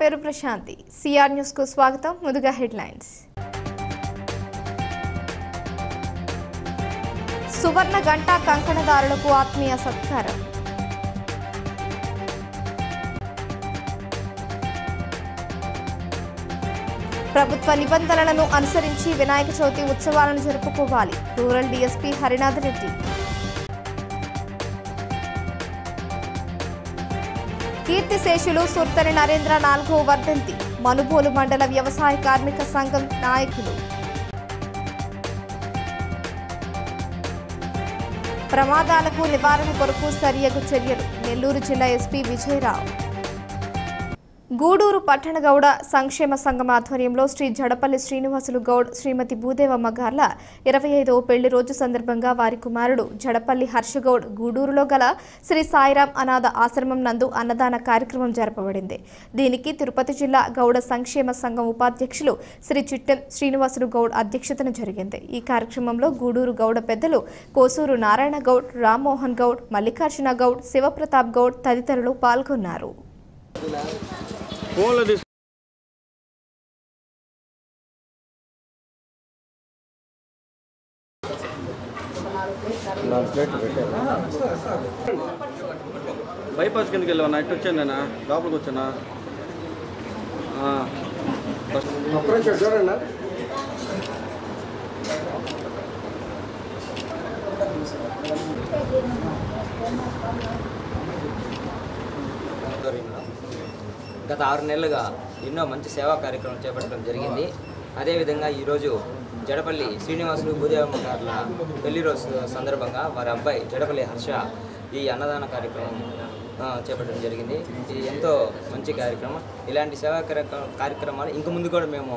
పేరు ప్రశాంతి. సిఆర్ న్యూస్కు స్వాగతం. ముందుగా హెడ్లైన్స్. సువర్ణ గంట కంకణదారులకు ఆత్మీయ సత్కారం. ప్రభుత్వ నిబంధనలను అనుసరించి వినాయక చవితి ఉత్సవాలను జరుపుకోవాలి. Rural DSP Harinath Reddy. కీర్తిశేషులు సుర్తని నరేంద్ర నాలుగో వర్ధంతి మనుబోలు మండల వ్యవసాయ కార్మిక సంఘం నాయకులు. ప్రమాదాలకు నివారణ కొరకు సరియగు చర్యలు. నెల్లూరు జిల్లా ఎస్పీ విజయరావు. గూడూరు పట్టణగౌడ సంక్షేమ సంఘం ఆధ్వర్యంలో శ్రీ జడపల్లి శ్రీనివాసులు గౌడ్ శ్రీమతి భూదేవమ్మ గార్ల ఇరవై ఐదవ పెళ్ళి రోజు సందర్భంగా వారి కుమారుడు జడపల్లి హర్షగౌడ్ గూడూరులో గల శ్రీ సాయిరాం అనాథ ఆశ్రమం నందు అన్నదాన కార్యక్రమం జరపబడింది. దీనికి తిరుపతి జిల్లా గౌడ సంక్షేమ సంఘం ఉపాధ్యక్షులు శ్రీ చిట్టెం శ్రీనివాసులు గౌడ్ అధ్యక్షతన జరిగింది. ఈ కార్యక్రమంలో గూడూరు గౌడ పెద్దలు కోసూరు నారాయణ గౌడ్ రామ్మోహన్ గౌడ్ మల్లికార్జున గౌడ్ శివప్రతాప్ గౌడ్ తదితరులు పాల్గొన్నారు. ఫోన్లో బైపాస్ కిందకి వెళ్ళావన్నా ఇటు వచ్చాను నేను లోపలికి వచ్చానా? ఆ, ఫస్ట్ ఆధ్వర్యంలో గత ఆరు నెలలుగా ఎన్నో మంచి సేవా కార్యక్రమాలు చేపట్టడం జరిగింది. అదేవిధంగా ఈరోజు జడపల్లి శ్రీనివాసులు భూదేవమ్మ గారుల పెళ్ళి రోజు సందర్భంగా వారి అబ్బాయి జడపల్లి హర్ష ఈ అన్నదాన కార్యక్రమం చేపట్టడం జరిగింది. ఇది ఎంతో మంచి కార్యక్రమం. ఇలాంటి సేవా కార్యక్రమాలు ఇంక ముందు కూడా మేము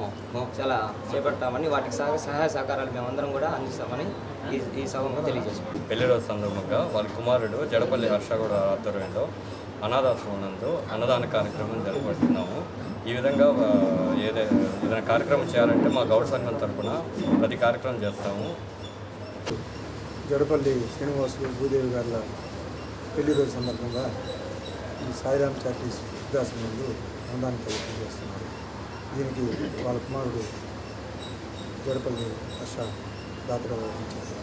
చాలా చేపడతామని వాటికి సహాయ సహకారాలు మేమందరం కూడా అందిస్తామని ఈ ఈ సభలో తెలియజేస్తాం పెళ్ళి రోజు సందర్భంగా వాళ్ళ కుమారుడు జడపల్లి హర్ష కూడా ఆధ్వర్యంలో అనాథాశ్రమం అన్నదాన కార్యక్రమం జరుపుకుంటున్నాము ఈ విధంగా ఏదైనా ఏదైనా కార్యక్రమం చేయాలంటే మా గౌడ సంఘం తరఫున ప్రతి కార్యక్రమం చేస్తాము. జడపల్లి శ్రీనివాసులు భూదేవి గారుల పెళ్ళిరోజు సందర్భంగా ఈ సాయిరామ్ చార్టీస్ వృద్ధాశ్రమం ముందు ప్రయత్నం చేస్తున్నారు. దీనికి వాళ్ళ కుమారుడు జడపల్లి హర్ష దాతగా వహించారు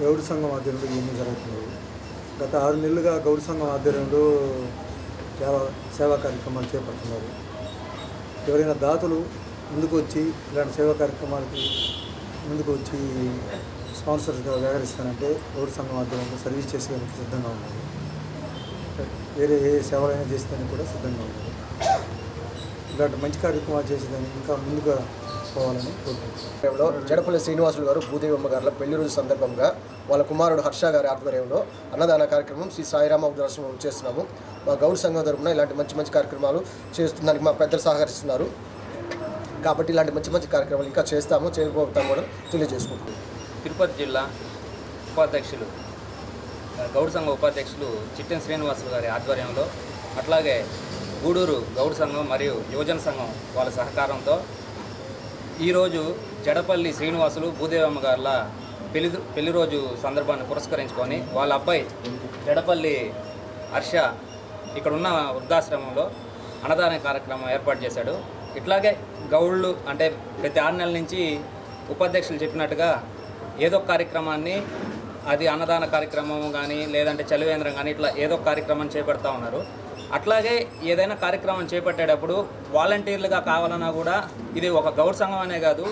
గౌడ సంఘం ఆధ్వర్యంలో ఏమీ జరుగుతున్నాయి గత ఆరు నెలలుగా గౌడ సంఘం ఆధ్వర్యంలో చాలా సేవా కార్యక్రమాలు చేపడుతున్నారు. ఎవరైనా దాతలు ముందుకు వచ్చి ఇలాంటి సేవా కార్యక్రమాలకి ముందుకు వచ్చి స్పాన్సర్స్గా వ్యవహరిస్తానంటే గౌడ సంఘం ఆధ్వర్యంలో సర్వీస్ చేసేందుకు సిద్ధంగా ఉన్నారు. వేరే ఏ సేవలైనా చేసేదానికి కూడా సిద్ధంగా ఉన్నారు. ఇలాంటి మంచి కార్యక్రమాలు చేసేదానికి ఇంకా ముందుగా పోవాలని కోరుకుంటున్నాను. జడపల్లి శ్రీనివాసులు గారు భూదేవమ్మ గారుల పెళ్ళి రోజు సందర్భంగా వాళ్ళ కుమారుడు హర్ష గారి ఆధ్వర్యంలో అన్నదాన కార్యక్రమం శ్రీ సాయిరామ దర్శనం చేస్తున్నాము. మా గౌడ్ సంఘం తరఫున ఇలాంటి మంచి మంచి కార్యక్రమాలు చేస్తున్నానికి మా పెద్దలు సహకరిస్తున్నారు. కాబట్టి ఇలాంటి మంచి మంచి కార్యక్రమాలు ఇంకా చేస్తాము చేయబోతాం కూడా తెలియజేసుకుంటున్నాం తిరుపతి జిల్లా ఉపాధ్యక్షులు గౌడ్ సంఘం ఉపాధ్యక్షులు చిట్టెన్ శ్రీనివాసులు గారి ఆధ్వర్యంలో అట్లాగే గూడూరు గౌడ్ సంఘం మరియు యువజన సంఘం వాళ్ళ సహకారంతో ఈరోజు జడపల్లి శ్రీనివాసులు భూదేవమ్మ గారుల పెళ్ళి పెళ్ళి రోజు సందర్భాన్ని పురస్కరించుకొని వాళ్ళ అబ్బాయి జడపల్లి హర్ష ఇక్కడ ఉన్న వృద్ధాశ్రమంలో అన్నదాన కార్యక్రమం ఏర్పాటు చేశాడు. ఇట్లాగే గౌళ్ళు అంటే ప్రతి ఆరు నెలల నుంచి ఉపాధ్యక్షులు చెప్పినట్టుగా ఏదో ఒక కార్యక్రమాన్ని అది అన్నదాన కార్యక్రమం కానీ లేదంటే చలివేంద్రం కానీ ఇట్లా ఏదో కార్యక్రమం చేపడతా ఉన్నారు. అట్లాగే ఏదైనా కార్యక్రమం చేపట్టేటప్పుడు వాలంటీర్లుగా కావాలన్నా కూడా ఇది ఒక గౌడ్ సంఘం అనే కాదు.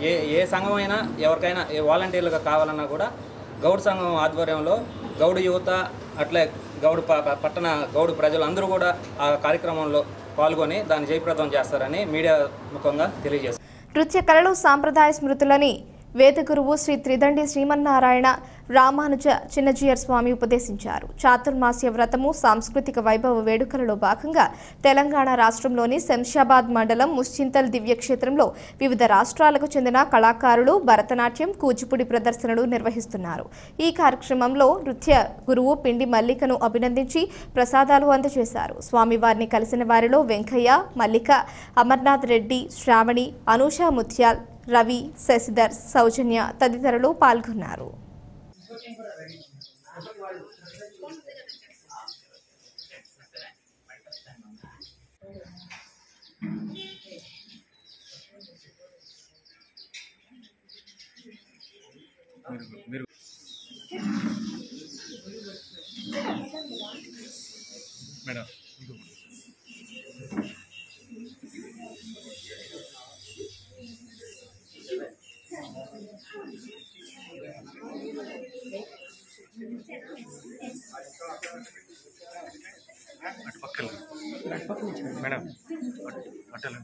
ఏ ఏ సంఘం అయినా ఎవరికైనా ఏ వాలంటీర్లుగా కావాలన్నా కూడా గౌడ్ సంఘం ఆధ్వర్యంలో గౌడు యువత అట్లే గౌడు పట్టణ గౌడు ప్రజలు అందరూ కూడా ఆ కార్యక్రమంలో పాల్గొని దాన్ని జయప్రదం చేస్తారని మీడియా ముఖంగా తెలియజేస్తారు. నృత్య కళలు సాంప్రదాయ స్మృతులని వేద గురువు శ్రీ త్రిదండి శ్రీమన్నారాయణ రామానుజ చిన్నజీయర్ స్వామి ఉపదేశించారు. చాతుర్మాస్య వ్రతము సాంస్కృతిక వైభవ వేడుకలలో భాగంగా తెలంగాణ రాష్ట్రంలోని శంషాబాద్ మండలం ముశ్చింతల్ దివ్యక్షేత్రంలో వివిధ రాష్ట్రాలకు చెందిన కళాకారులు భరతనాట్యం కూచిపూడి ప్రదర్శనలు నిర్వహిస్తున్నారు. ఈ కార్యక్రమంలో నృత్య గురువు పిండి మల్లికను అభినందించి ప్రసాదాలు అందజేశారు. స్వామివారిని కలిసిన వారిలో వెంకయ్య మల్లిక అమర్నాథ్ రెడ్డి శ్రావణి అనూష ముత్యాల్ రవి శశిధర్ సౌజన్య తదితరులు పాల్గొన్నారు. మేడం అటు పక్కన మేడం అటలు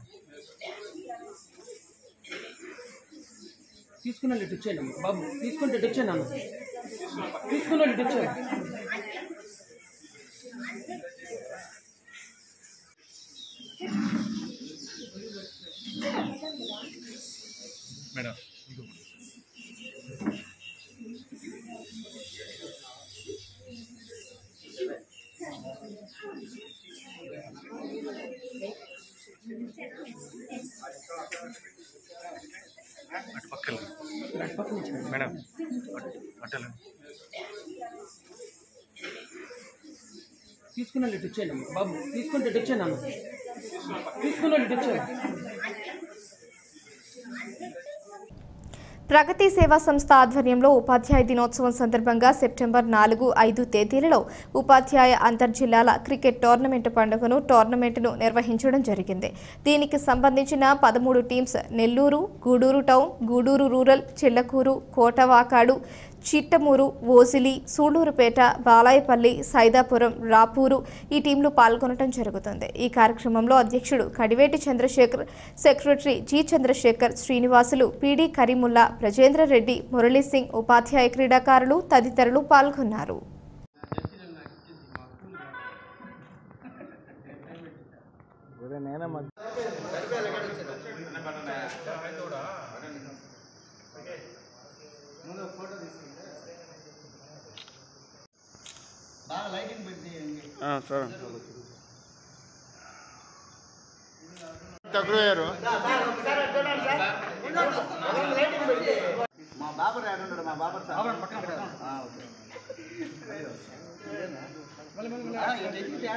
తీసుకున్న ఇటు వచ్చేయండి బాబు తీసుకుంటే ఇటు వచ్చేయండి తీసుకున్న ఇటు వచ్చేయండి తీసుకున్న ఇటు వచ్చేయండి అమ్మ బాబు తీసుకుంటే ఇటు వచ్చేయండి అమ్మ తీసుకున్న ఇటు వచ్చేయండి ప్రగతి సేవా సంస్థ ఆధ్వర్యంలో ఉపాధ్యాయ దినోత్సవం సందర్భంగా సెప్టెంబర్ నాలుగు ఐదు తేదీలలో ఉపాధ్యాయ అంతర్జిల్లాల క్రికెట్ టోర్నమెంట్ పండుగను టోర్నమెంట్ను నిర్వహించడం జరిగింది. దీనికి సంబంధించిన పదమూడు teams Nellore Gudur town Gudur rural Chillakur Kotavakadu Chittamur Osili Sullurpeta Balayapalli Saidapuram Rapur ఈ టీంలు పాల్గొనడం జరుగుతుంది. ఈ కార్యక్రమంలో అధ్యక్షుడు Kadiveti Chandrasekhar secretary G Chandrasekhar Srinivasulu PD Karimulla Brajendra Reddy Murali Singh ఉపాధ్యాయ క్రీడాకారులు తదితరులు పాల్గొన్నారు. సరే. మా బాబర్ ఆడున్నాడు మా బాబర్ సార్.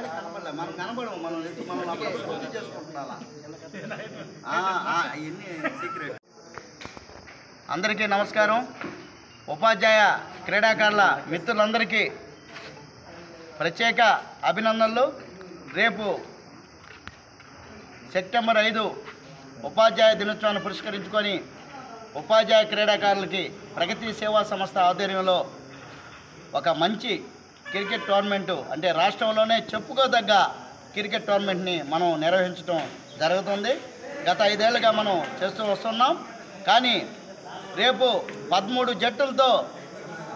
కనపడలే. మనం కనపడము. మనం మనం చేసుకుంటున్నా ఇవన్నీ సీక్రెట్ అందరికీ నమస్కారం. ఉపాధ్యాయ క్రీడాకారుల మిత్రులందరికీ ప్రత్యేక అభినందనలు. రేపు సెప్టెంబర్ ఐదు ఉపాధ్యాయ దినోత్సవాన్ని పురస్కరించుకొని ఉపాధ్యాయ క్రీడాకారులకి ప్రగతి సేవా సంస్థ ఆధ్వర్యంలో ఒక మంచి క్రికెట్ టోర్నమెంటు అంటే రాష్ట్రంలోనే చెప్పుకోదగ్గ క్రికెట్ టోర్నమెంట్ని మనం నిర్వహించడం జరుగుతుంది. గత ఐదేళ్ళుగా మనం చేస్తూ వస్తున్నాం. కానీ రేపు పదమూడు జట్టులతో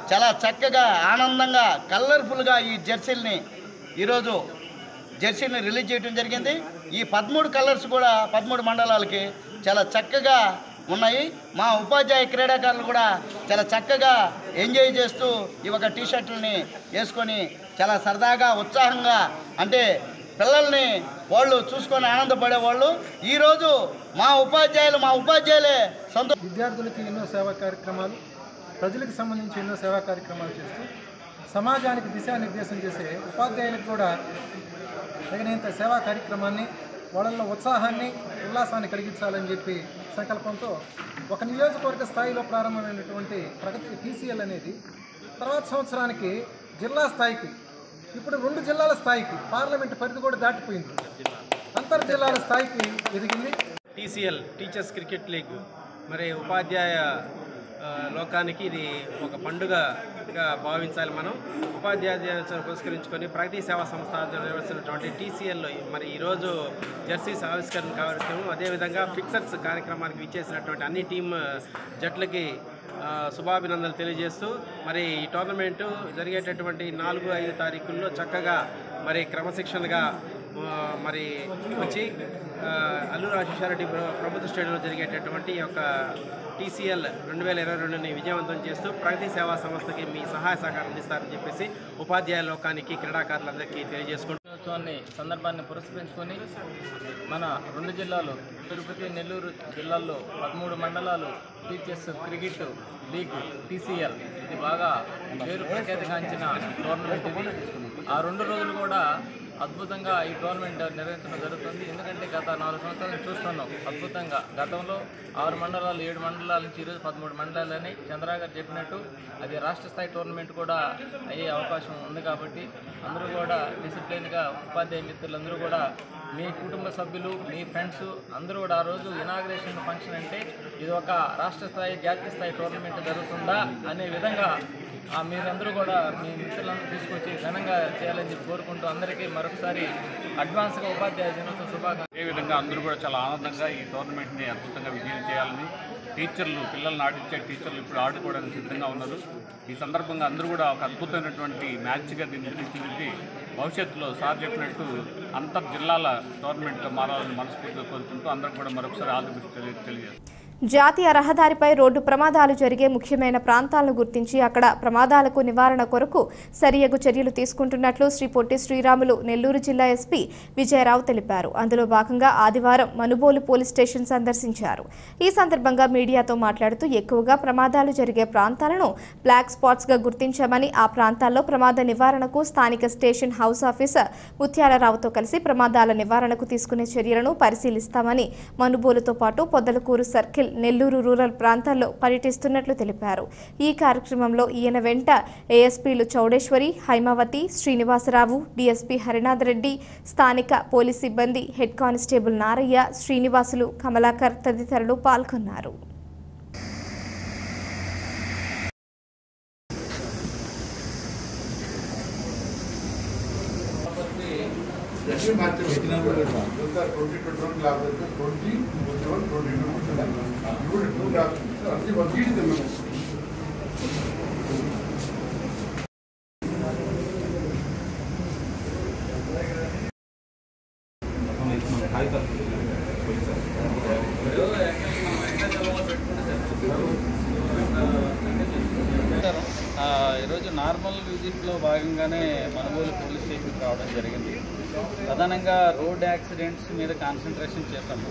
చాలా చక్కగా ఆనందంగా కలర్ఫుల్గా ఈ జెర్సీల్ని ఈరోజు జెర్సీని రిలీజ్ చేయడం జరిగింది. ఈ పదమూడు కలర్స్ కూడా పదమూడు మండలాలకి చాలా చక్కగా ఉన్నాయి. మా ఉపాధ్యాయ క్రీడాకారులు కూడా చాలా చక్కగా ఎంజాయ్ చేస్తూ ఈ ఒక టీషర్ట్లని వేసుకొని చాలా సరదాగా ఉత్సాహంగా అంటే పిల్లల్ని వాళ్ళు చూసుకొని ఆనందపడేవాళ్ళు. ఈరోజు మా ఉపాధ్యాయులు మా ఉపాధ్యాయులే సొంత విద్యార్థులకి ఎన్నో సేవా కార్యక్రమాలు ప్రజలకు సంబంధించి ఎన్నో సేవా కార్యక్రమాలు చేస్తూ సమాజానికి దిశానిర్దేశం చేసే ఉపాధ్యాయులకు కూడా తగినంత సేవా కార్యక్రమాన్ని వాళ్ళల్లో ఉత్సాహాన్ని ఉల్లాసాన్ని కలిగించాలని చెప్పి సంకల్పంతో ఒక నియోజకవర్గ స్థాయిలో ప్రారంభమైనటువంటి ప్రగతి టీసీఎల్ అనేది తర్వాత సంవత్సరానికి జిల్లా స్థాయికి ఇప్పుడు రెండు జిల్లాల స్థాయికి పార్లమెంట్ పరిధి కూడా దాటిపోయింది. అంతర్ జిల్లాల స్థాయికి ఎదిగింది. టీసీఎల్ టీచర్స్ క్రికెట్ లీగ్ మరి ఉపాధ్యాయ లోకానికి ఇది ఒక పండుగగా భావించాలి మనం. ఉపాధ్యాయ దినోత్సవం పురస్కరించుకొని ప్రగతి సేవా సంస్థ నిర్వహిస్తున్నటువంటి టీసీఎల్లో మరి ఈరోజు జెర్సీస్ ఆవిష్కరణ కార్యక్రమం అదేవిధంగా ఫిక్సర్స్ కార్యక్రమానికి ఇచ్చేసినటువంటి అన్ని టీమ్ జట్లకి శుభాభినందనలు తెలియజేస్తూ మరి ఈ టోర్నమెంటు జరిగేటటువంటి నాలుగు ఐదు తారీఖుల్లో చక్కగా మరి క్రమశిక్షణగా మరి వచ్చి అల్లు అల్లూరు రెడ్డి ప్రభుత్వ స్టేడియంలో జరిగేటటువంటి ఈ యొక్క టీసీఎల్ రెండు వేల ఇరవై రెండుని విజయవంతం చేస్తూ ప్రగతి సేవా సంస్థకి మీ సహాయ సహకారం అందిస్తారని చెప్పేసి ఉపాధ్యాయ లోకానికి క్రీడాకారులందరికీ తెలియజేసుకుంటున్నాన్ని సందర్భాన్ని పురస్కరించుకొని మన రెండు జిల్లాలు తిరుపతి నెల్లూరు జిల్లాల్లో పదమూడు మండలాలు టీచర్స్ క్రికెట్ లీగ్ టీసీఎల్. ఇది బాగా పేరు ప్రఖ్యాతిగాంచిన టోర్నమెంట్ ఇది. ఆ రెండు రోజులు కూడా అద్భుతంగా ఈ టోర్నమెంట్ నిర్వహించడం జరుగుతుంది. ఎందుకంటే గత నాలుగు సంవత్సరాలు చూస్తున్నాం అద్భుతంగా. గతంలో ఆరు మండలాలు ఏడు మండలాల నుంచి ఈరోజు పదమూడు మండలాలని చంద్ర గారు చెప్పినట్టు అది రాష్ట్ర స్థాయి టోర్నమెంట్ కూడా అయ్యే అవకాశం ఉంది కాబట్టి అందరూ కూడా డిసిప్లిన్గా ఉపాధ్యాయ మిత్రులందరూ కూడా మీ కుటుంబ సభ్యులు మీ ఫ్రెండ్స్ అందరూ కూడా ఆ రోజు ఇనాగ్రేషన్ ఫంక్షన్ అంటే ఇది ఒక రాష్ట్ర స్థాయి జాతీయ స్థాయి టోర్నమెంట్ జరుగుతుందా అనే విధంగా మీరందరూ కూడా మీ మిత్రులందరూ తీసుకొచ్చి ఘనంగా చేయాలని చెప్పి కోరుకుంటూ అందరికీ మరొకసారి అడ్వాన్స్గా ఉపాధ్యాయ దినోత్సవ శుభాకాంక్షలు. అదే విధంగా అందరూ కూడా చాలా ఆనందంగా ఈ టోర్నమెంట్ని అద్భుతంగా విజయం చేయాలని టీచర్లు పిల్లల్ని ఆడించే టీచర్లు ఇప్పుడు ఆడుకోవడానికి సిద్ధంగా ఉన్నారు. ఈ సందర్భంగా అందరూ కూడా ఒక అద్భుతమైనటువంటి మ్యాచ్గా దీన్ని తీర్చిదిద్ది భవిష్యత్తులో సార్ చెప్పినట్టు అంతర్ జిల్లాల టోర్నమెంట్గా మారాలని మనస్ఫూర్తిగా కోరుకుంటూ అందరూ కూడా మరొకసారి ఆలోచించి తెలియజేస్తారు జాతీయ రహదారిపై రోడ్డు ప్రమాదాలు జరిగే ముఖ్యమైన ప్రాంతాలను గుర్తించి అక్కడ ప్రమాదాలకు నివారణ కొరకు సరియగు చర్యలు తీసుకుంటున్నట్లు శ్రీ పొట్టి శ్రీరాములు నెల్లూరు జిల్లా ఎస్పీ విజయరావు తెలిపారు. అందులో భాగంగా ఆదివారం మనుబోలు పోలీస్ స్టేషన్ సందర్శించారు. ఈ సందర్భంగా మీడియాతో మాట్లాడుతూ ఎక్కువగా ప్రమాదాలు జరిగే ప్రాంతాలను బ్లాక్ స్పాట్స్గా గుర్తించామని ఆ ప్రాంతాల్లో ప్రమాద నివారణకు స్థానిక స్టేషన్ హౌస్ ఆఫీసర్ ముత్యాలరావుతో కలిసి ప్రమాదాల నివారణకు తీసుకునే చర్యలను పరిశీలిస్తామని మనుబోలుతో పాటు పొద్దలకూరు సర్కిల్ నెల్లూరు రూరల్ ప్రాంతాల్లో పర్యటిస్తున్నట్లు తెలిపారు. ఈ కార్యక్రమంలో ఈయన వెంట ఏఎస్పీలు చౌడేశ్వరి హైమావతి శ్రీనివాసరావు డీఎస్పీ హరినాథ్ రెడ్డి స్థానిక పోలీస్ సిబ్బంది హెడ్ కానిస్టేబుల్ నారయ్య శ్రీనివాసులు కమలాకర్ తదితరులు పాల్గొన్నారు. ಗೆ ಮಾತ್ರ ಹೆಚ್ಚಿನ twenty twenty one class twenty twenty one twenty two ಇವರು ಟೂ ಕ್ಲಾಸ್ ಅರ್ಜಿ ಬಂದಿದೆ యాక్సిడెంట్స్ మీద కాన్సన్ట్రేషన్ చేశాము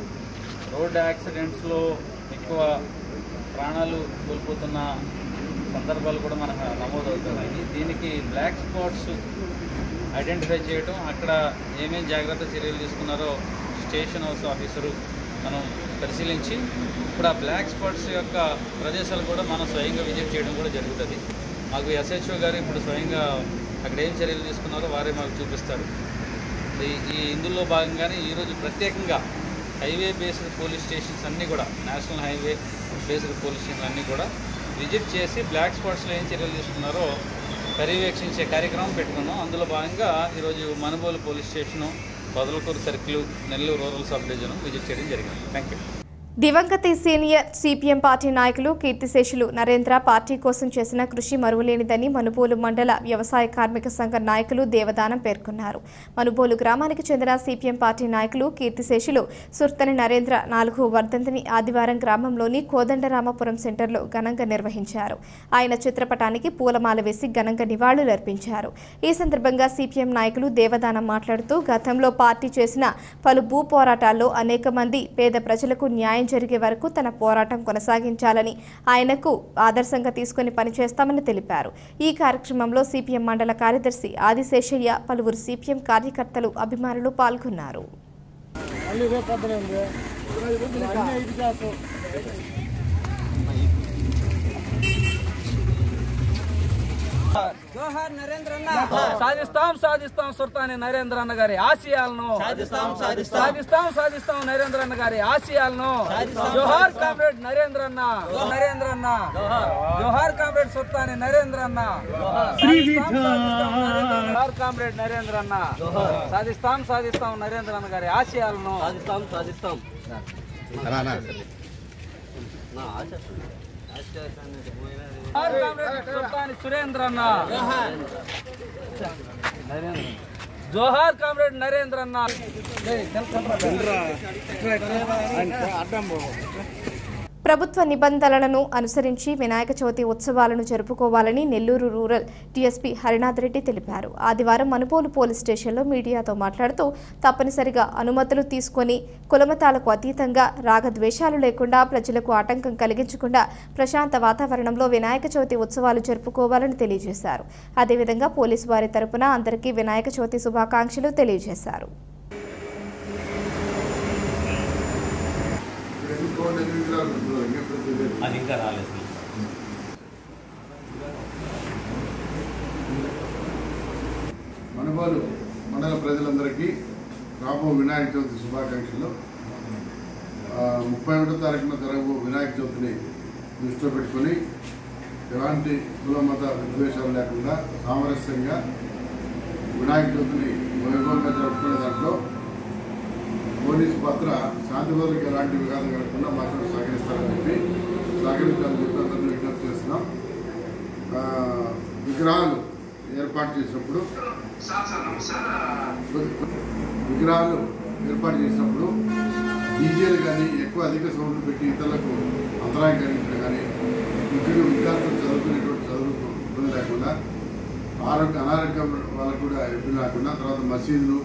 రోడ్ యాక్సిడెంట్స్లో ఎక్కువ ప్రాణాలు కోల్పోతున్న సందర్భాలు కూడా మనకు నమోదవుతున్నాయి. దీనికి బ్లాక్ స్పాట్స్ ఐడెంటిఫై చేయడం అక్కడ ఏమేమి జాగ్రత్త చర్యలు తీసుకున్నారో స్టేషన్ హౌస్ ఆఫీసరు మనం పరిశీలించి ఇప్పుడు ఆ బ్లాక్ స్పాట్స్ యొక్క ప్రదేశాలు కూడా మనం స్వయంగా విజిట్ చేయడం కూడా జరుగుతుంది. మాకు ఎస్హెచ్ఓ గారు ఇప్పుడు స్వయంగా అక్కడ ఏం చర్యలు తీసుకున్నారో వారే మాకు చూపిస్తారు. ఈ ఇందులో భాగంగానే ఈరోజు ప్రత్యేకంగా హైవే బేస్డ్ పోలీస్ స్టేషన్స్ అన్నీ కూడా నేషనల్ హైవే బేస్డ్ పోలీస్ స్టేషన్లు అన్నీ కూడా విజిట్ చేసి బ్లాక్ స్పాట్స్లో ఏం చర్యలు తీసుకున్నారో పర్యవేక్షించే కార్యక్రమం పెట్టుకున్నాం. అందులో భాగంగా ఈరోజు Manubolu police station బదలకూరు circle Nellore rural sub division visit చేయడం జరిగింది. థ్యాంక్ యూ దివంగత సీనియర్ సిపిఎం పార్టీ నాయకులు కీర్తిశేషులు నరేంద్ర పార్టీ కోసం చేసిన కృషి మరువలేనిదని మనుబోలు మండల వ్యవసాయ కార్మిక సంఘ నాయకులు దేవదానం పేర్కొన్నారు. మనుబోలు గ్రామానికి చెందిన సిపిఎం పార్టీ నాయకులు కీర్తిశేషులు సుర్తని నరేంద్ర నాలుగు వర్ధంతిని ఆదివారం గ్రామంలోని కోదండరామపురం సెంటర్లో ఘనంగా నిర్వహించారు. ఆయన చిత్రపటానికి పూలమాల వేసి ఘనంగా నివాళులర్పించారు ఈ సందర్భంగా సిపిఎం నాయకులు దేవదానం మాట్లాడుతూ గతంలో పార్టీ చేసిన పలు భూ పోరాటాల్లో అనేక మంది పేద ప్రజలకు న్యాయం జరిగే వరకు తన పోరాటం కొనసాగించాలని ఆయనకు ఆదర్శంగా తీసుకుని పనిచేస్తామని తెలిపారు. ఈ కార్యక్రమంలో సిపిఎం మండల కార్యదర్శి ఆదిశేషయ్య పలువురు సిపిఎం కార్యకర్తలు అభిమానులు పాల్గొన్నారు. జోహార్ సాధిస్తాం సాధిస్తాం సుల్తాని నరేంద్ర అన్న గారి ఆశయాలను. సాధిస్తాం, సాధిస్తాం. సాధిస్తాం సాధిస్తాం నరేంద్ర అన్న గారి ఆశయాలను. జోహార్ కామ్రేడ్ నరేంద్ర అన్న నరేంద్ర అన్న జోహార్ కామ్రేడ్ సుల్తాని నరేంద్ర అన్న జోహార్ కామ్రేడ్ నరేంద్ర అన్న సాధిస్తాం సాధిస్తాం నరేంద్ర అన్న గారి ఆశయాలను. సాధిస్తాం సాధిస్తాం. జోహార్ కామ్రేడ్ సుల్తాని సురేంద్ర అన్న నరేంద్ర జోహార్ కామ్రేడ్ నరేంద్ర అన్న ప్రభుత్వ నిబంధనలను అనుసరించి వినాయక చవితి ఉత్సవాలను జరుపుకోవాలని నెల్లూరు రూరల్ డీఎస్పీ హరినాథ్ రెడ్డి తెలిపారు. ఆదివారం మనుపోలు పోలీస్ స్టేషన్లో మీడియాతో మాట్లాడుతూ తప్పనిసరిగా అనుమతులు తీసుకొని కులమతాలకు అతీతంగా రాగద్వేషాలు లేకుండా ప్రజలకు ఆటంకం కలిగించకుండా ప్రశాంత వాతావరణంలో వినాయక చవితి ఉత్సవాలు జరుపుకోవాలని తెలియజేశారు. అదేవిధంగా పోలీసు వారి తరపున అందరికీ వినాయక చవితి శుభాకాంక్షలు తెలియజేశారు. అది ఇంకా రాలేదు. మనుగోలు మండల ప్రజలందరికీ రాబో వినాయక చవితి శుభాకాంక్షలు. ముప్పై ఒకటో తారీఖున జరగబో వినాయక చవితిని దృష్టిలో పెట్టుకొని ఎలాంటి కుల మత విద్వేషాలు లేకుండా సామరస్యంగా వినాయక చవితిని వైభవంగా జరుపుకునే దాంట్లో పోలీసు పాత్ర శాంతి భద్రతకి ఎలాంటి విఘాతం కలగకుండా మాత్రం సహకరిస్తారని చెప్పి సహకరించాలని చెప్పి అందరినీ విజ్ఞప్తి చేస్తున్నాం. విగ్రహాలు ఏర్పాటు చేసినప్పుడు విగ్రహాలు ఏర్పాటు చేసినప్పుడు డీజేలు కానీ ఎక్కువ అధిక సౌండ్లు పెట్టి ఇతరులకు అంతరాయం కలిగించడం కానీ ముఖ్యంగా విద్యార్థులు చదువుకునేటువంటి చదువుకు ఇబ్బంది లేకుండా ఆరోగ్య అనారోగ్యం వాళ్ళకు కూడా ఇబ్బంది లేకుండా తర్వాత మసీదులు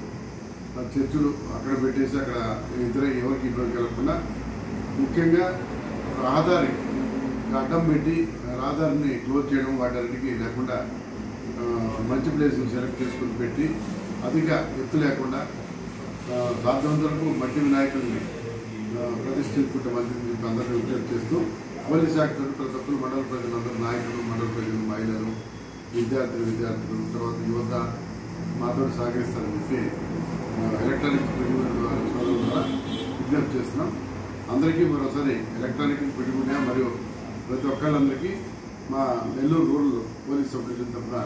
ఆ అక్కడ పెట్టేసి అక్కడ ఇతర ఎవరికి ఇబ్బంది కలగకుండా ముఖ్యంగా రహదారి అడ్డం పెట్టి రహదారిని క్లోజ్ చేయడం వాటన్నిటికీ లేకుండా మంచి ప్లేస్ని సెలెక్ట్ చేసుకుని పెట్టి అధిక ఎత్తు లేకుండా ఆ, మట్టి వినాయకుడిని ప్రతిష్ఠించుకుంటే మంచిది చెప్పి అందరినీ విజ్ఞప్తి చేస్తూ పోలీస్ శాఖ ప్రతి ఒక్కరు మండల ప్రజలందరూ నాయకులు మండల ప్రజలు మహిళలు విద్యార్థులు విద్యార్థులు తర్వాత యువత మాతో సహకరిస్తారని చెప్పి ఎలక్ట్రానిక్ పెట్టుబడి ద్వారా విజ్ఞప్తి చేస్తున్నాం. అందరికీ మరోసారి ఎలక్ట్రానిక్ పెట్టుబడి మరియు ప్రతి ఒక్కళ్ళందరికీ మా Nellore rural police sub division తరఫున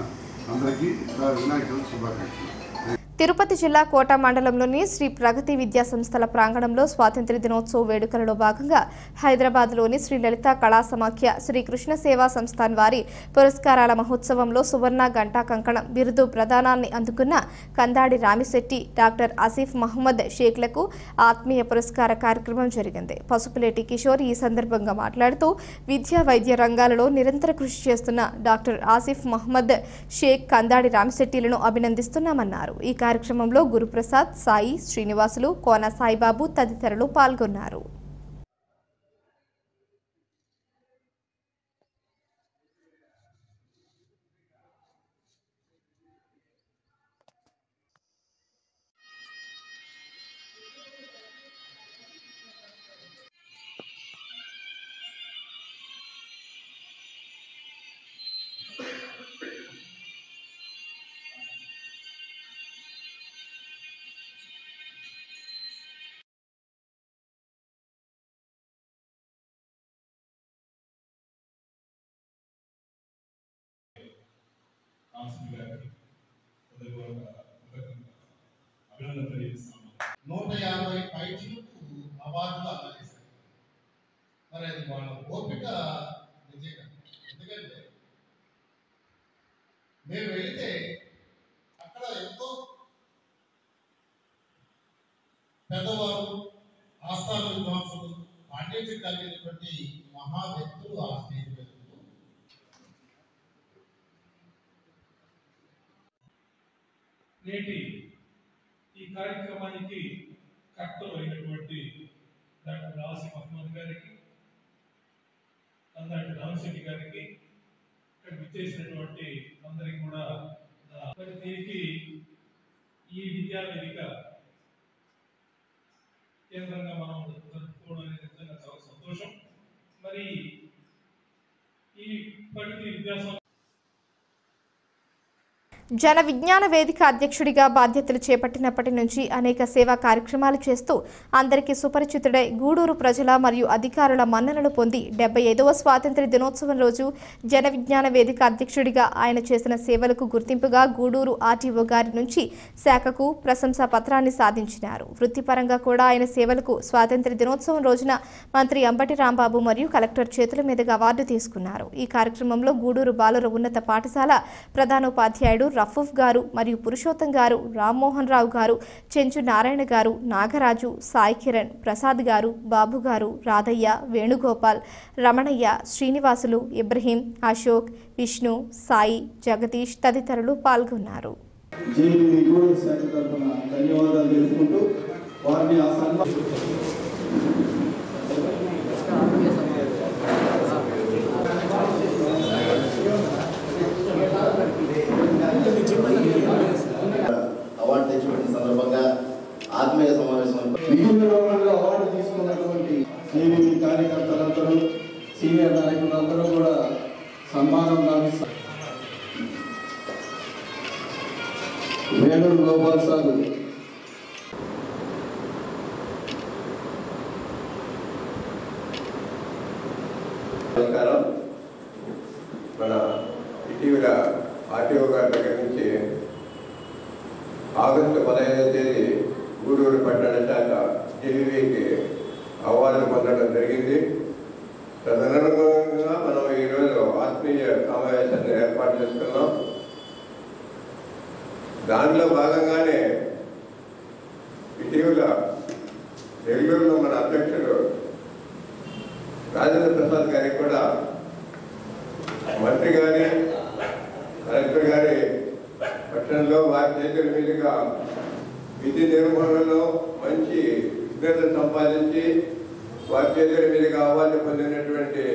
అందరికీ వినాయక చవితి శుభాకాంక్షలు తిరుపతి జిల్లా కోట మండలంలోని శ్రీ ప్రగతి విద్యా సంస్థల ప్రాంగణంలో స్వాతంత్ర్య దినోత్సవ వేడుకలలో భాగంగా హైదరాబాద్లోని శ్రీ లలిత కళా సమాఖ్య శ్రీ కృష్ణ సేవా సంస్థాన్ వారి పురస్కారాల మహోత్సవంలో సువర్ణ గంటా కంకణం బిరుదు ప్రదానాన్ని అందుకున్న కందాడి రామిశెట్టి డాక్టర్ ఆసిఫ్ మహమ్మద్ షేక్లకు ఆత్మీయ పురస్కార కార్యక్రమం జరిగింది. పసుపులేటి కిషోర్ ఈ సందర్భంగా మాట్లాడుతూ విద్యా వైద్య రంగాలలో నిరంతర కృషి చేస్తున్న డాక్టర్ ఆసిఫ్ మహమ్మద్ షేక్ కందాడి రామిశెట్టిలను అభినందిస్తున్నామన్నారు. ఈ కార్యక్రమంలో గురుప్రసాద్ సాయి శ్రీనివాసులు కోన సాయిబాబు తదితరులు పాల్గొన్నారు. కాన్సల్ గారికి హృదయపూర్వక కృతజ్ఞతలు, నూట యాభై పైచులకు అవార్డులు అందజేశారు మరి అది వాళ్ళ ఓపిక నిజంగా ఎందుకంటే మేము వెళితే అక్కడ ఎంతో పెద్దవారు ఆస్థాన విద్వాంసులు పాండిత్యం కలిగినటువంటి మహా వ్యక్తులు ఆ స్టేజ్ నేటి ఈ కార్యక్రమానికి కర్తలు అయినటువంటి డాక్టర్ రాసి మహమ్మద్ గారికి అందాటి రామశెట్టి గారికి ఇక్కడ విచ్చేసినటువంటి అందరికి కూడా నా దీనికి ఈ విద్యా వేదిక కేంద్రంగా మనం జరుపుకోవడం అనేది నిజంగా చాలా సంతోషం. మరి ఈ ప్రగతి విద్యాసం జన విజ్ఞాన వేదిక అధ్యక్షుడిగా బాధ్యతలు చేపట్టినప్పటి నుంచి అనేక సేవా కార్యక్రమాలు చేస్తూ అందరికీ సుపరిచితుడై గూడూరు ప్రజల మరియు అధికారుల మన్ననలు పొంది డెబ్బై ఐదవ స్వాతంత్ర దినోత్సవం రోజు జన విజ్ఞాన వేదిక అధ్యక్షుడిగా ఆయన చేసిన సేవలకు గుర్తింపుగా గూడూరు ఆర్టీఓ గారి నుంచి శాఖకు ప్రశంసా పత్రాన్ని సాధించినారు. వృత్తిపరంగా కూడా ఆయన సేవలకు స్వాతంత్ర దినోత్సవం రోజున మంత్రి అంబటి రాంబాబు మరియు కలెక్టర్ చేతుల మీదుగా అవార్డు తీసుకున్నారు. ఈ కార్యక్రమంలో గూడూరు బాలుర ఉన్నత పాఠశాల ప్రధానోపాధ్యాయుడు రఫూఫ్ గారు మరియు పురుషోత్తం గారు రామ్మోహన్ రావు గారు చెంచు నారాయణ గారు నాగరాజు సాయి కిరణ్ ప్రసాద్ గారు బాబు గారు రాధయ్య వేణుగోపాల్ రమణయ్య శ్రీనివాసులు ఇబ్రహీం అశోక్ విష్ణు సాయి జగదీష్ తదితరులు పాల్గొన్నారు ధన్యవాదాలు తెలుపుకుంటూ వారిని ఆ సన్మానం అవార్డు తెచ్చిపెట్టిన సందర్భంగా ఆత్మీయ సమావేశం విభిన్న రంగాల్లో అవార్డు తీసుకున్నటువంటి జేవీబీ కార్యకర్తలందరూ సీనియర్ నాయకులందరూ కూడా సన్మానం గావిస్తారు వేణుడు గోపాల్ సాగు నమస్కారం మన ఇటీవల ఆర్టీఓ గారి దగ్గర నుంచి ఆగస్టు పదహైదవ తేదీ గూడూరు పట్టణ శాఖ టీవీకి అవార్డు పొందడం జరిగింది తదనుగుణంగా మనం ఈరోజు ఆత్మీయ సమావేశాన్ని ఏర్పాటు చేసుకున్నాం దానిలో భాగంగానే ఇటీవల నెల్లూరులో మన అధ్యక్షుడు రాజేంద్ర ప్రసాద్ గారికి కూడా మంత్రి గారి కలెక్టర్ గారి పట్టణంలో వారి చేతుల మీదుగా విధి నిర్వహణలో మంచి విఘ్నత సంపాదించి వారి చేతుల మీదుగా అవార్డు పొందినటువంటి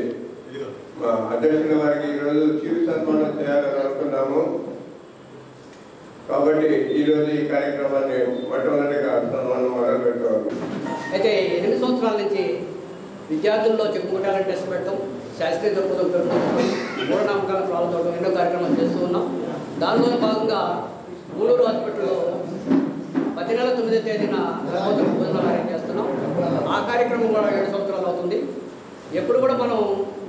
మా అధ్యక్షుల వారికి ఈరోజు చిరు సన్మానం చేయాలని అనుకున్నాము. కాబట్టి ఈరోజు ఈ కార్యక్రమాన్ని మొట్టమొదటిగా సన్మానం మొదలుపెట్టాము. అయితే ఎనిమిది సంవత్సరాల నుంచి విద్యార్థుల్లో చెప్పుకుంటారని టెస్ట్ పెట్టడం శాస్త్రీయ దృక్పథం పెట్టడం మూఢనమ్మకాలను ఫాలో ఎన్నో కార్యక్రమాలు చేస్తూ ఉన్నాం. దానిలో భాగంగా గూడూరు హాస్పిటల్లో ప్రతి నెల తొమ్మిదో తేదీన గర్భవతుల చేస్తున్నాం. ఆ కార్యక్రమం కూడా ఏడు సంవత్సరాలు అవుతుంది. ఎప్పుడు కూడా మనం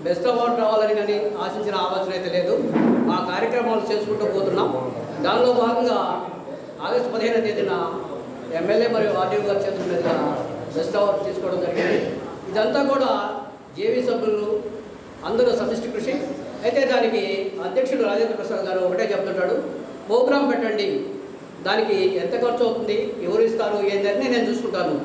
బెస్ట్ అవార్డు రావాలని కానీ ఆశించిన ఆలోచన అయితే లేదు. ఆ కార్యక్రమాలు చేసుకుంటూ పోతున్నాం. దానిలో భాగంగా ఆగస్టు పదిహేనవ తేదీన ఎమ్మెల్యే మరియు ఆర్డీఓ గారి చేతుల మీద బెస్ట్ అవార్డు తీసుకోవడం జరిగింది. ఇదంతా కూడా జేవీ సభ్యులు అందరూ సమిష్టి కృషి. అయితే దానికి అధ్యక్షుడు రాజేంద్ర ప్రసాద్ గారు ఒకటే చెప్తుంటాడు ప్రోగ్రాం పెట్టండి. దానికి ఎంత ఖర్చు అవుతుంది? ఎవరు ఇస్తారు? ఏంటని నేను చూసుకుంటాను.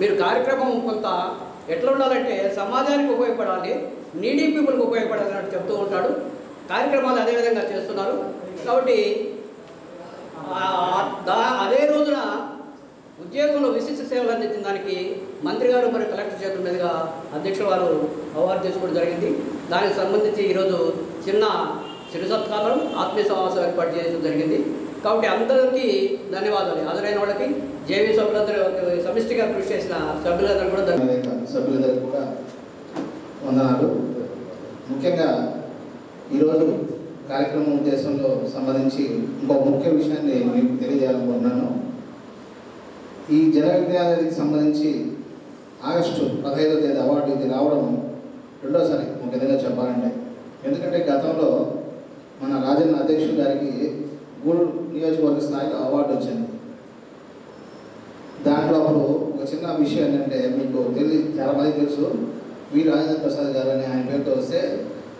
మీరు కార్యక్రమం కొంత ఎట్లా ఉండాలంటే సమాజానికి ఉపయోగపడాలి నీడీ పీపుల్కి ఉపయోగపడాలి అని చెప్తూ ఉంటాడు. కార్యక్రమాలు అదే విధంగా చేస్తున్నారు. కాబట్టి దా- అదే రోజున ఉద్యోగంలో విశిష్ట సేవలు అందించిన దానికి మంత్రి గారు మరియు కలెక్టర్ చేతుల మీదుగా అధ్యక్షుల వారు అవార్డు తీసుకోవడం జరిగింది. దానికి సంబంధించి ఈరోజు చిన్న చిరు సత్కారం ఆత్మీయ సమావేశం ఏర్పాటు చేయడం జరిగింది. కాబట్టి అందరికీ ధన్యవాదాలు. హాజరైన వాళ్ళకి జేవీ సభ్యులందరూ సమిష్టిగా కృషి చేసిన సభ్యులందరూ కూడా సభ్యులందరూ కూడా వందనాలు. ముఖ్యంగా ఈరోజు కార్యక్రమం ఉద్దేశంలో సంబంధించి ఇంకో ముఖ్య విషయాన్ని మీకు తెలియజేయాలనుకుంటున్నాను. ఈ జన విద్యాలయానికి సంబంధించి ఆగస్టు పదహైదో తేదీ అవార్డు ఇది రావడం రెండోసారి ఒక విధంగా చెప్పాలంటే. ఎందుకంటే గతంలో మన రాజన్న అధ్యక్షుడు గారికి గూడూరు నియోజకవర్గ స్థాయిలో అవార్డు వచ్చింది. దాంట్లో అప్పుడు ఒక చిన్న విషయం ఏంటంటే మీకు తెలియ చాలా మంది తెలుసు వి. రాజేంద్ర ప్రసాద్ గారు అని ఆయన పేరుతో వస్తే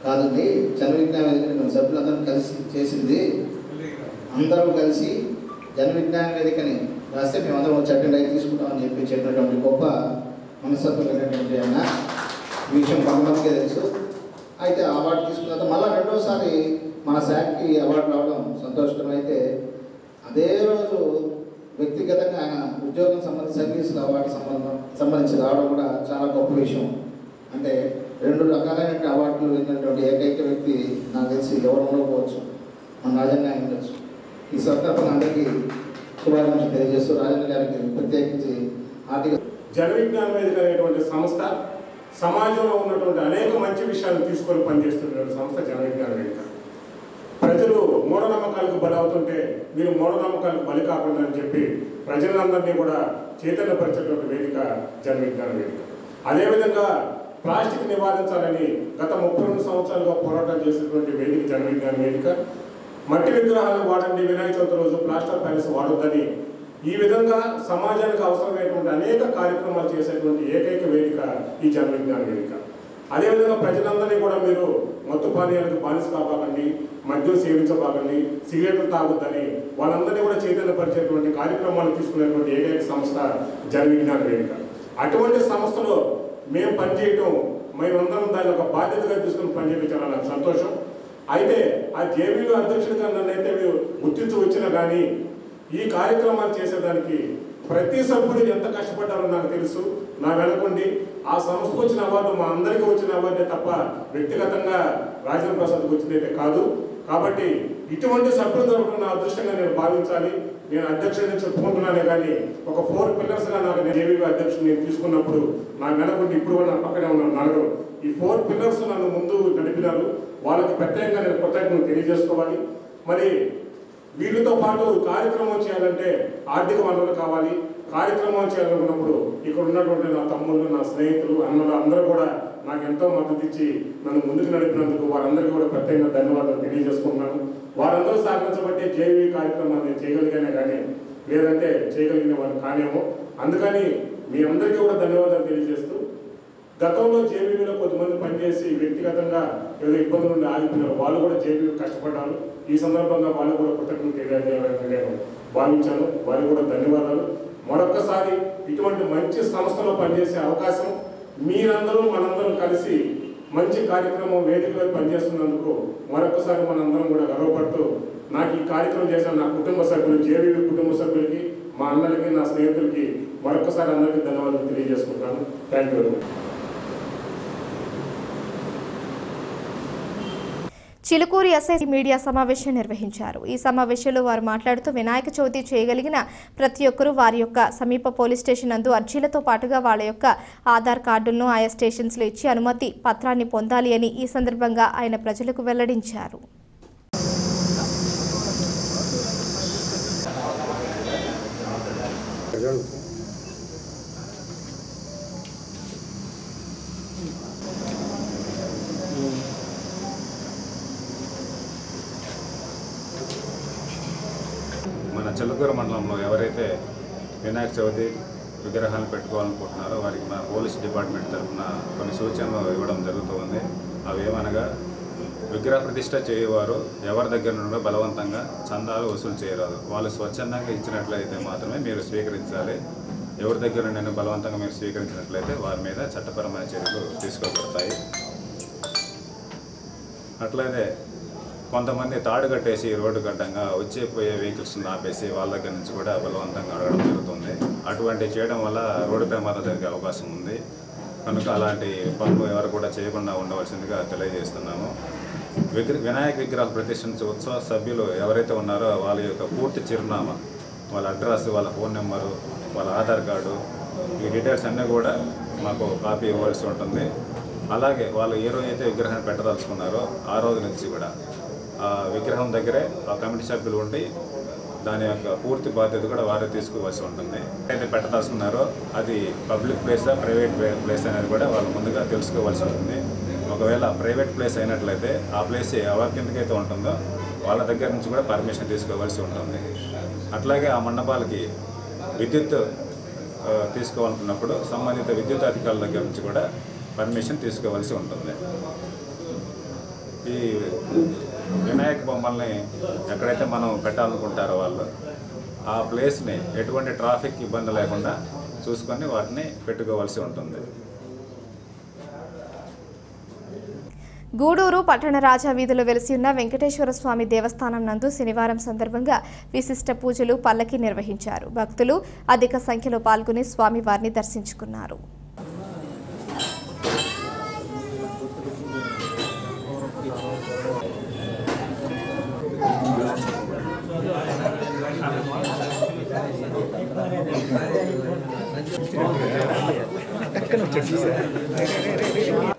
కాదండి జన విజ్ఞాన వేదికని సభ్యులందరం కలిసి చేసింది. అందరం కలిసి జన విజ్ఞాన వేదికని రాస్తే మేము అందరం వచ్చి అటెండ్ అయ్యి తీసుకుంటామని చెప్పి చెప్పినటువంటి గొప్ప మనస్తత్వం ఆయన. విషయం కొంతమందికే తెలుసు. అయితే అవార్డు తీసుకున్న తర్వాత మళ్ళీ రెండోసారి మన శాఖకి అవార్డు రావడం సంతోషకరం అయితే అదే రోజు వ్యక్తిగతంగా ఆయన ఉద్యోగం సంబంధించి సర్వీసులు అవార్డు సంబంధం సంబంధించి రావడం కూడా చాలా గొప్ప విషయం. అంటే రెండు రకాలైన అవార్డులు వెళ్ళినటువంటి ఏకైక వ్యక్తి నాకు తెలిసి ఎవరు ఉండకపోవచ్చు. మన రాజన్న ఉండొచ్చు. ఈ సందర్భంగా అందరికీ శుభాకాంక్షలు తెలియజేస్తూ రాజన్న గారికి ప్రత్యేకించి ఆర్థిక జన విజ్ఞాన వేదిక అనేటువంటి సంస్థ సమాజంలో ఉన్నటువంటి అనేక మంచి విషయాలు తీసుకొని పనిచేస్తున్న సంస్థ జన విజ్ఞాన వేదిక. ప్రజలు మూఢనమ్మకాలకు బలవుతుంటే మీరు మూఢనమ్మకాలకు బలి కాకుండా అని చెప్పి ప్రజలందరినీ కూడా చైతన్యపరిచేటువంటి వేదిక జన విజ్ఞాన వేదిక. అదేవిధంగా ప్లాస్టిక్ నివారించాలని గత ముప్పై రెండు సంవత్సరాలుగా పోరాటం చేసినటువంటి వేదిక జన విజ్ఞాన వేదిక. మట్టి విగ్రహాలు వాడండి వినాయక చవితి రోజు ప్లాస్టర్ ప్యాలెస్ వాడొద్దని ఈ విధంగా సమాజానికి అవసరమైనటువంటి అనేక కార్యక్రమాలు చేసేటువంటి ఏకైక వేదిక ఈ జన విజ్ఞాన వేదిక. అదేవిధంగా ప్రజలందరినీ కూడా మీరు మత్తు పానీయాలకు బానిస కాబాకండి మద్యం సేవించబాకండి సిగరెట్లు తాగొద్దని వాళ్ళందరినీ కూడా చైతన్యపరిచేటువంటి కార్యక్రమాలు తీసుకునేటువంటి ఏకైక సంస్థ జన విజ్ఞాన వేదిక. అటువంటి సంస్థలో మేము పనిచేయటం మేమందరం దాని ఒక బాధ్యతగా తీసుకుని పనిచేయించాలని నాకు సంతోషం. అయితే ఆ జేబీలో అధ్యక్షుడిగా నన్ను అయితే మీరు గుర్తించి వచ్చినా కానీ ఈ కార్యక్రమాలు చేసేదానికి ప్రతి సభ్యుడు ఎంత కష్టపడ్డారో నాకు తెలుసు. నా వెనకుండి ఆ సంస్థకు వచ్చిన అవార్డు మా అందరికీ వచ్చిన అవార్డే తప్ప వ్యక్తిగతంగా రాజేంద్ర ప్రసాద్కి వచ్చిందైతే కాదు. కాబట్టి ఇటువంటి సభ్యులు దొరకడం నా అదృష్టంగా నేను భావించాలి. నేను అధ్యక్షుడిని చెప్పుకుంటున్నానే కానీ ఒక ఫోర్ పిల్లర్స్గా నాకు నేను జేవీబీ అధ్యక్షుడు నేను తీసుకున్నప్పుడు నా వెనకుండి ఇప్పుడు కూడా నా పక్కనే ఉన్న నలుగురు ఈ ఫోర్ పిల్లర్స్ నన్ను ముందు నడిపినారు. వాళ్ళకి ప్రత్యేకంగా నేను కృతజ్ఞతలు తెలియజేసుకోవాలి. మరి వీళ్ళతో పాటు కార్యక్రమం చేయాలంటే ఆర్థిక వనరులు కావాలి. కార్యక్రమం చేయాలనుకున్నప్పుడు ఇక్కడ ఉన్నటువంటి నా తమ్ముళ్ళు నా స్నేహితులు అన్నలు అందరూ కూడా నాకు ఎంతో మద్దతు ఇచ్చి నన్ను ముందుకు నడిపినందుకు వారందరికీ కూడా ప్రత్యేకంగా ధన్యవాదాలు తెలియజేసుకుంటున్నాను. వారందరూ సహకరించబట్టే జేవీ కార్యక్రమాన్ని నేను చేయగలిగానే కానీ లేదంటే చేయగలిగిన వారు కానేమో. అందుకని మీ అందరికీ కూడా ధన్యవాదాలు తెలియజేస్తూ గతంలో జేబీలో కొంతమంది పనిచేసి వ్యక్తిగతంగా ఏదో ఇబ్బందులు నుండి ఆగిపోయినారు. వాళ్ళు కూడా జేబీ కష్టపడ్డారు. ఈ సందర్భంగా వాళ్ళు కూడా కృతజ్ఞత తెలియజేయాలని నేను భావించాను. వారికి కూడా ధన్యవాదాలు. మరొక్కసారి ఇటువంటి మంచి సంస్థలో పనిచేసే అవకాశం మీరందరూ మనందరం కలిసి మంచి కార్యక్రమం వేదికలో పనిచేస్తున్నందుకు మరొకసారి మనందరం కూడా గర్వపడుతూ నాకు ఈ కార్యక్రమం చేసిన నా కుటుంబ సభ్యులు జేవీవి కుటుంబ సభ్యులకి మా అన్నలకి నా స్నేహితులకి మరొకసారి అందరికీ ధన్యవాదాలు తెలియజేసుకుంటాను. Thank you very much Chillakur SI media సమావేశం నిర్వహించారు. ఈ సమావేశంలో వారు మాట్లాడుతూ వినాయక చవితి చేయగలిగిన ప్రతి ఒక్కరూ వారి యొక్క సమీప పోలీస్ స్టేషన్ నందు అర్జీలతో పాటుగా వాళ్ళ యొక్క ఆధార్ కార్డులను ఆయా స్టేషన్స్లో ఇచ్చి అనుమతి పత్రాన్ని పొందాలి అని ఈ సందర్భంగా ఆయన ప్రజలకు వెల్లడించారు. మన చెలుకూరు మండలంలో ఎవరైతే వినాయక చవితి విగ్రహాలు పెట్టుకోవాలనుకుంటున్నారో వారికి మన పోలీస్ డిపార్ట్మెంట్ తరఫున కొన్ని సూచనలు ఇవ్వడం జరుగుతుంది. అవి ఏమనగా విగ్రహ ప్రతిష్ట చేయవారు ఎవరి దగ్గర నుండి బలవంతంగా చందాలు వసూలు చేయరాదు. వాళ్ళు స్వచ్ఛందంగా ఇచ్చినట్లయితే మాత్రమే మీరు స్వీకరించాలి. ఎవరి దగ్గర నుండి బలవంతంగా మీరు స్వీకరించినట్లయితే వారి మీద చట్టపరమైన చర్యలు తీసుకోబడతాయి. అట్లనే కొంతమంది తాడు కట్టేసి రోడ్డు కట్టంగా వచ్చే పోయే వెహికల్స్ని ఆపేసి వాళ్ళ దగ్గర నుంచి కూడా బలవంతంగా అడగడం జరుగుతుంది. అటువంటి చేయడం వల్ల రోడ్డు ప్రమాదం జరిగే అవకాశం ఉంది. కనుక అలాంటి పనులు ఎవరు కూడా చేయకుండా ఉండవలసిందిగా తెలియజేస్తున్నాము. విగ్ర వినాయక విగ్రహాలు ప్రతిష్ఠించే ఉత్సవ సభ్యులు ఎవరైతే ఉన్నారో వాళ్ళ యొక్క పూర్తి చిరునామా వాళ్ళ అడ్రస్ వాళ్ళ ఫోన్ నెంబరు వాళ్ళ ఆధార్ కార్డు ఈ డీటెయిల్స్ అన్నీ కూడా మాకు కాపీ ఇవ్వాల్సి ఉంటుంది. అలాగే వాళ్ళు ఏ రోజు అయితే విగ్రహాన్ని పెట్టదలుచుకున్నారో ఆ రోజు నుంచి కూడా విగ్రహం దగ్గరే ఆ కమిటీ సభ్యులు ఉండి దాని యొక్క పూర్తి బాధ్యత కూడా వారే తీసుకోవాల్సి ఉంటుంది. ఏదైతే పెట్టదలుచుకున్నారో అది పబ్లిక్ ప్లేసా ప్రైవేట్ ప్లేస్ అనేది కూడా వాళ్ళు ముందుగా తెలుసుకోవాల్సి ఉంటుంది. ఒకవేళ ప్రైవేట్ ప్లేస్ అయినట్లయితే ఆ ప్లేస్ ఎవరి కిందకైతే ఉంటుందో వాళ్ళ దగ్గర నుంచి కూడా పర్మిషన్ తీసుకోవాల్సి ఉంటుంది. అట్లాగే ఆ మండపాలకి విద్యుత్ తీసుకోవాలనుకున్నప్పుడు సంబంధిత విద్యుత్ అధికారుల దగ్గర నుంచి కూడా పర్మిషన్ తీసుకోవాల్సి ఉంటుంది. ఈ వినాయక బొమ్మల్ని ఎక్కడైతే మనం పెట్టాలనుకుంటారో వాళ్ళు ఆ ప్లేస్ని ఎటువంటి ట్రాఫిక్ ఇబ్బంది లేకుండా చూసుకొని వాటిని పెట్టుకోవాల్సి ఉంటుంది. గూడూరు పట్టణ రాజా వీధిలో వెలిసి ఉన్న వెంకటేశ్వర స్వామి దేవస్థానం నందు శనివారం సందర్భంగా విశిష్ట పూజలు పల్లకి నిర్వహించారు. భక్తులు అధిక సంఖ్యలో పాల్గొని స్వామివారిని దర్శించుకున్నారు.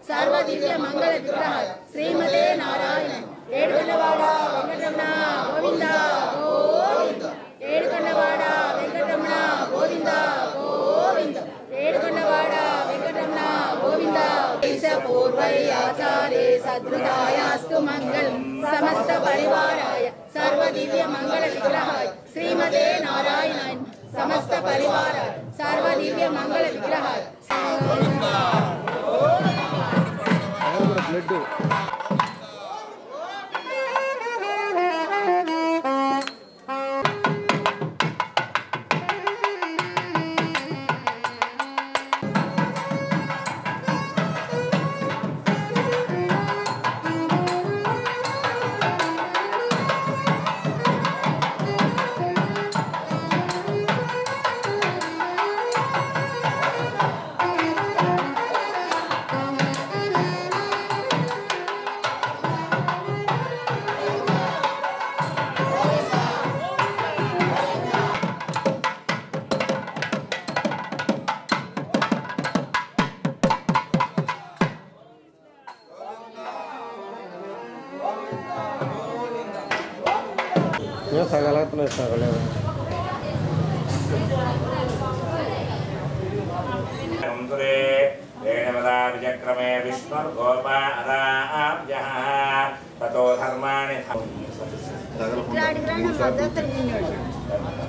సర్వదివ్య మంగళ విగ్రహ శ్రీమతే నారాయణ. ఏడుకొండవాడ వెంకటరమణ గోవింద గోవింద. ఏడుకొండవాడ వెంకటరమణ గోవింద గోవింద. ఏడుకొండవాడ వెంకటరమణ గోవింద. మంగళం సమస్త పరివారాయ సర్వదివ్య మంగళ విగ్రహాయ. శ్రీమతే నారాయణ సమస్త పరివారాయ సర్వదివ్య మంగళ విగ్రహాయ. Butterfly.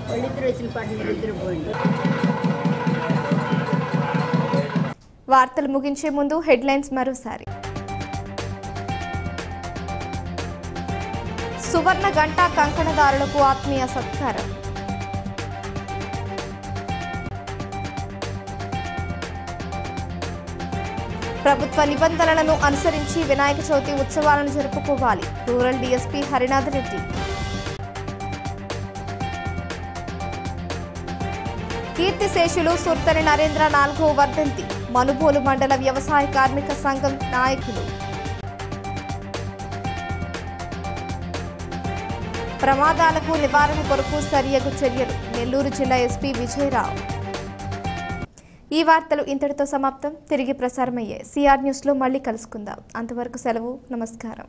వాళ్ళిద్దరు వచ్చిన పాటు మీరిద్దరు పోయింది వార్తలు ముగించే ముందు హెడ్లైన్స్ మరోసారి. సువర్ణ గంట కంకణదారులకు ఆత్మీయ సత్కారం. ప్రభుత్వ నిబంధనలను అనుసరించి వినాయక చవితి ఉత్సవాలను జరుపుకోవాలి. Rural DSP Harinath Reddy. కీర్తిశేషులు సుర్తని నరేంద్ర నాలుగో వర్ధంతి. మనుబోలు మండల వ్యవసాయ కార్మిక సంఘం నాయకులు. ప్రమాదాలకు నివారణ కొరకు సరియగు చర్యలు. నెల్లూరు జిల్లా ఎస్పీ విజయరావు. ఈ వార్తలు ఇంతటితో సమాప్తం. తిరిగి ప్రసారమయ్యే సిఆర్ న్యూస్లో మళ్ళీ కలుసుకుందాం. అంతవరకు సెలవు. నమస్కారం.